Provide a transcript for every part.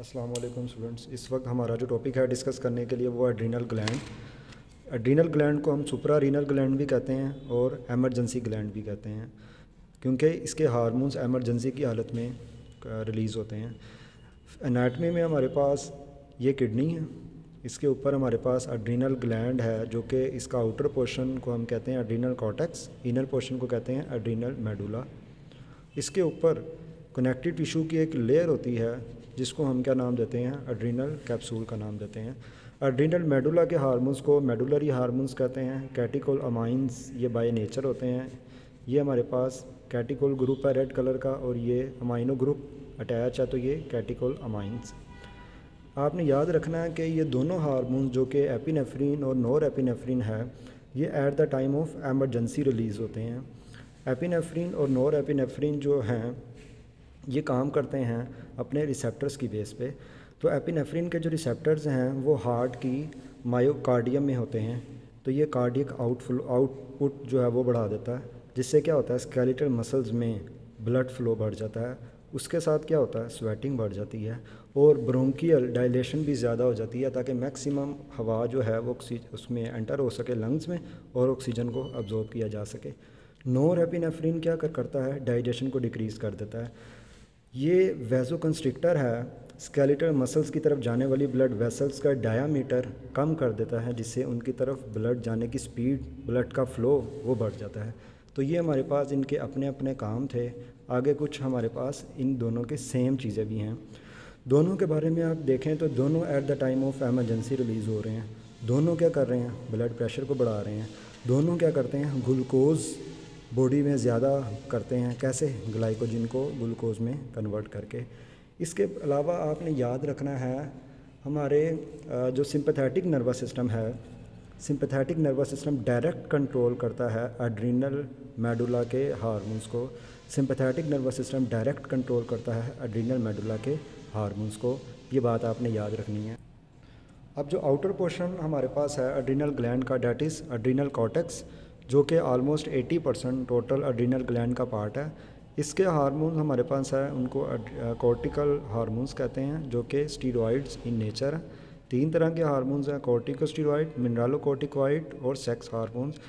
अस्सलाम वालेकुम स्टूडेंट्स इस वक्त हमारा जो टॉपिक है डिस्कस करने के लिए वो एड्रीनल ग्लैंड एड्रीनल ग्लैंड को हम सुपरा रीनल ग्लैंड भी कहते हैं और एमरजेंसी ग्लैंड भी कहते हैं, क्योंकि इसके हारमोन्स एमरजेंसी की हालत में रिलीज़ होते हैं। एनाटमी में हमारे पास ये किडनी है। इसके ऊपर हमारे पास एड्रीनल ग्लैंड है, जो कि इसका आउटर पोर्शन को हम कहते हैं एड्रीनल कॉटेक्स इनर पोर्शन को कहते हैं एड्रीनल मेडुला इसके ऊपर कनेक्टिव टिशू की एक लेयर होती है जिसको हम क्या नाम देते हैं? एड्रीनल कैप्सूल का नाम देते हैं। एड्रीनल मेडुला के हारमोन्स को मेडुलरी हारमोन्स कहते हैं। कैटिकोल अमाइंस ये बाय नेचर होते हैं। ये हमारे पास कैटिकोल ग्रुप है रेड कलर का और ये अमाइनो ग्रुप अटैच है तो ये कैटिकोल अमाइंस आपने याद रखना है कि ये दोनों हार्मोन जो कि एपिनेफ्रीन और नोर एपिनेफ्रीन है, ये at the time of emergency release होते हैं। एपिनेफ्रीन और नोर एपिनेफ्रीन जो हैं ये काम करते हैं अपने रिसेप्टर्स की बेस पे। तो एपिनेफ्रीन के जो रिसेप्टर्स हैं, वो हार्ट की मायोकार्डियम में होते हैं। तो ये कार्डियक आउटफ्लो आउटपुट जो है, वो बढ़ा देता है, जिससे क्या होता है स्केलेटल मसल्स में ब्लड फ्लो बढ़ जाता है। उसके साथ क्या होता है स्वेटिंग बढ़ जाती है और ब्रोंकियल डायलेशन भी ज़्यादा हो जाती है, ताकि मैक्सिमम हवा जो है, वो उसमें एंटर हो सके लंग्स में और ऑक्सीजन को अब्जॉर्ब किया जा सके। नोर एपिनेफ्रीन क्या कर, करता है डाइजेशन को डिक्रीज़ कर देता है। ये वेजो कंस्ट्रिक्टर है स्केलेटल मसल्स की तरफ़ जाने वाली ब्लड वेसल्स का डायामीटर कम कर देता है, जिससे उनकी तरफ़ ब्लड जाने की स्पीड ब्लड का फ़्लो वो बढ़ जाता है। तो ये हमारे पास इनके अपने अपने काम थे। आगे कुछ हमारे पास इन दोनों के सेम चीज़ें भी हैं। दोनों के बारे में आप देखें तो दोनों at the time of emergency release हो रहे हैं। दोनों क्या कर रहे हैं? ब्लड प्रेशर को बढ़ा रहे हैं। दोनों क्या करते हैं? ग्लूकोज़ बॉडी में ज़्यादा करते हैं, कैसे? ग्लाइकोजिन को ग्लूकोज में कन्वर्ट करके। इसके अलावा आपने याद रखना है, हमारे जो सिंपथेटिक नर्वस सिस्टम है, sympathetic nervous system direct control करता है एड्रीनल मेडुला के हार्मोन्स को। Sympathetic nervous system direct control करता है एड्रीनल मेडुला के हार्मोन्स को। ये बात आपने याद रखनी है। अब जो आउटर पोर्शन हमारे पास है, एड्रीनल ग्लैंड का डेट इज़ एड्रीनल कॉटेक्स जो कि almost 80 percent total adrenal gland का पार्ट है। इसके हार्मोन्स हमारे पास है, उनको कॉर्टिकल हार्मोन्स कहते हैं, जो कि स्टीरॉइड्स इन नेचर है। तीन तरह के हार्मोन्स हैं कॉर्टिकोस्टीरॉइड मिनरलोकॉर्टिकॉइड और सेक्स हार्मोन्स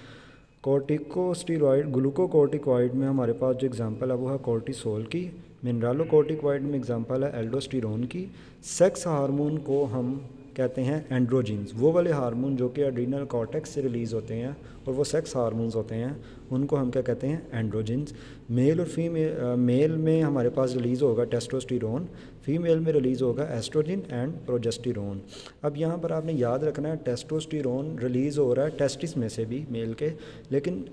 कॉर्टिकोस्टीरॉइड ग्लूकोकॉर्टिकॉइड में हमारे पास जो एग्जांपल है, वो है कॉर्टिसोल की। मिनरलोकॉर्टिकॉइड में एग्जांपल है एल्डोस्टीरोन की। सेक्स हार्मोन को हम कहते हैं एंड्रोजीन्स वो वाले हार्मोन जो कि एड्रीनल कॉर्टेक्स से रिलीज़ होते हैं और वो सेक्स हार्मोन्स होते हैं, उनको हम क्या कहते हैं? एंड्रोजिन्स मेल और फीमेल मेल में हमारे पास रिलीज़ होगा टेस्टोस्टिरोन फीमेल में रिलीज़ होगा एस्ट्रोजिन एंड प्रोजेस्टिरोन अब यहाँ पर आपने याद रखना है टेस्टोस्टिरोन रिलीज़ हो रहा है टेस्टिस में से भी मेल के। लेकिन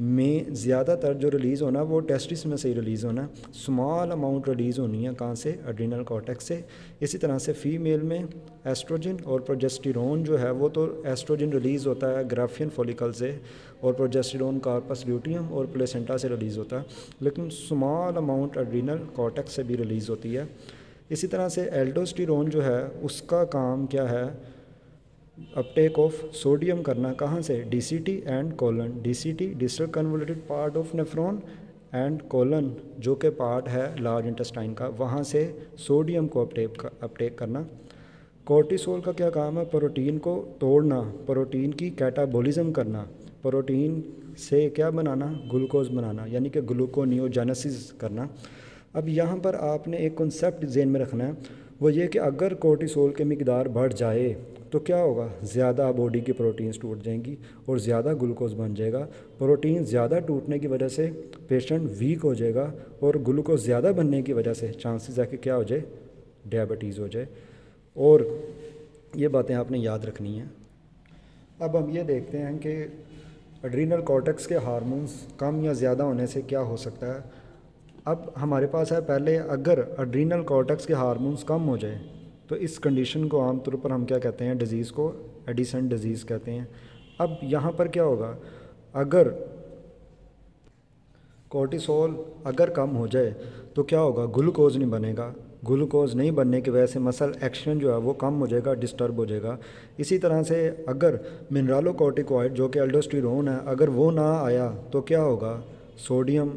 में ज़्यादातर जो रिलीज़ होना, वो टेस्टिस में से ही रिलीज़ होना। स्मॉल अमाउंट रिलीज़ होनी है कहाँ से? एड्रीनल कॉटेक्स से। इसी तरह से फ़ीमेल में एस्ट्रोजिन और प्रोजेस्टिरोन जो है, वो तो एस्ट्रोजिन रिलीज़ होता है ग्राफियन फोलिकल से और प्रोजेस्टिरोन कार्पस ल्यूटियम और प्लेसेंटा से रिलीज़ होता है। लेकिन स्मॉल अमाउंट एड्रीनल कॉटेक्स से भी रिलीज़ होती है। इसी तरह से एल्डोस्टिरोन जो है, उसका काम क्या है? अपटेक ऑफ़ सोडियम करना कहाँ से? DCT and colon DCT distal convoluted part of nephron and colon जो कि पार्ट है लार्ज इंटेस्टाइन का, वहाँ से सोडियम को अपटेक अपटेक करना। कोर्टिसोल का क्या काम है? प्रोटीन को तोड़ना प्रोटीन की कैटाबोलिज्म करना प्रोटीन से क्या बनाना? ग्लूकोज बनाना, यानी कि ग्लूकोनियोजेनेसिस करना। अब यहाँ पर आपने एक कॉन्सेप्ट जेन में रखना है, वो ये कि अगर कोर्टिसोल की मकदार बढ़ जाए तो क्या होगा? ज़्यादा बॉडी की प्रोटीन्स टूट जाएँगी और ज़्यादा ग्लूकोज बन जाएगा। प्रोटीन ज़्यादा टूटने की वजह से पेशेंट वीक हो जाएगा और ग्लूकोज ज़्यादा बनने की वजह से चांसेस है कि क्या हो जाए? डायबिटीज़ हो जाए। और ये बातें आपने याद रखनी हैं। अब हम ये देखते हैं कि एड्रीनल कॉर्टेक्स के हार्मोन्स कम या ज़्यादा होने से क्या हो सकता है। अब हमारे पास है, पहले अगर एड्रीनल कॉर्टेक्स के हार्मोन्स कम हो जाए तो इस कंडीशन को आमतौर पर हम क्या कहते हैं? डिज़ीज़ को एडिसन डिज़ीज़ कहते हैं। अब यहाँ पर क्या होगा? अगर कोर्टिसोल अगर कम हो जाए तो क्या होगा? ग्लूकोज नहीं बनेगा। ग्लूकोज नहीं बनने की वजह से मसल एक्शन जो है, वो कम हो जाएगा डिस्टर्ब हो जाएगा। इसी तरह से अगर मिनरालो कॉर्टिकॉइड जो कि एल्डोस्टिरोन है, अगर वो ना आया तो क्या होगा? सोडियम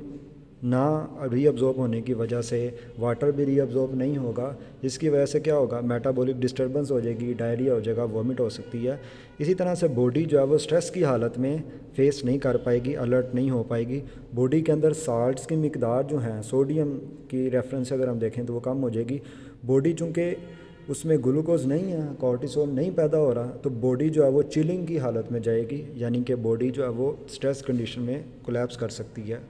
ना रीअब्जॉर्ब होने की वजह से वाटर भी रीअब्जॉर्ब नहीं होगा, जिसकी वजह से क्या होगा? मेटाबॉलिक डिस्टर्बेंस हो जाएगी डायरिया हो जाएगा वॉमिट हो सकती है। इसी तरह से बॉडी जो है वो स्ट्रेस की हालत में फेस नहीं कर पाएगी अलर्ट नहीं हो पाएगी। बॉडी के अंदर साल्ट्स की मकदार जो हैं सोडियम की रेफरेंस अगर हम देखें तो वो कम हो जाएगी। बॉडी चूँकि उसमें ग्लूकोज नहीं है कॉर्टिसोल नहीं पैदा हो रहा तो बॉडी जो है वो चिलिंग की हालत में जाएगी, यानी कि बॉडी जो है वो स्ट्रेस कंडीशन में कोलैप्स कर सकती है।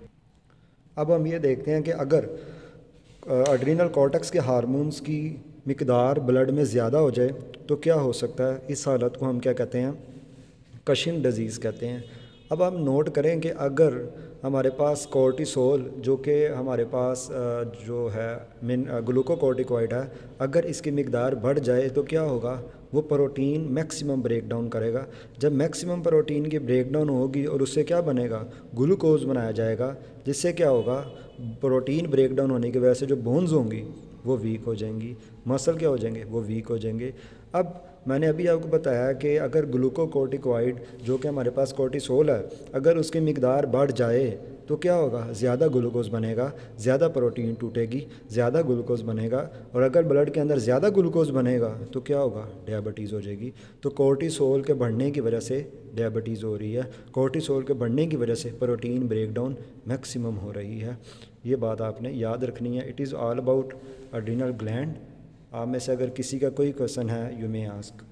अब हम ये देखते हैं कि अगर एड्रीनल कॉर्टेक्स के हारमोन्स की मकदार ब्लड में ज़्यादा हो जाए तो क्या हो सकता है? इस हालत को हम क्या कहते हैं? कशिन डिज़ीज़ कहते हैं। अब हम नोट करें कि अगर हमारे पास कोर्टिसोल जो कि हमारे पास जो है मिन ग्लूकोकॉर्टिकॉइड है, अगर इसकी मकदार बढ़ जाए तो क्या होगा? वो प्रोटीन मैक्सिमम ब्रेक डाउन करेगा। जब मैक्सिमम प्रोटीन की ब्रेक डाउन होगी और उससे क्या बनेगा? ग्लूकोज बनाया जाएगा, जिससे क्या होगा? प्रोटीन ब्रेक डाउन होने की वजह से जो बोन्स होंगी, वो वीक हो जाएँगी। मसल क्या हो जाएँगे? वो वीक हो जाएँगे। अब मैंने अभी आपको बताया कि अगर ग्लूकोकोर्टिकॉइड, जो कि हमारे पास कोर्टिसोल है, अगर उसकी मकदार बढ़ जाए तो क्या होगा? ज़्यादा ग्लूकोज बनेगा, ज़्यादा प्रोटीन टूटेगी, ज़्यादा ग्लूकोज बनेगा, और अगर ब्लड के अंदर ज़्यादा ग्लूकोज बनेगा तो क्या होगा? डायबिटीज़ हो जाएगी। तो कोर्टिसोल के बढ़ने की वजह से डायबिटीज़ हो रही है। कोर्टिसोल के बढ़ने की वजह से प्रोटीन ब्रेकडाउन मैक्सिमम हो रही है। ये बात आपने याद रखनी है। It is all about adrenal gland. आप में से अगर किसी का कोई क्वेश्चन है यू मे आस्क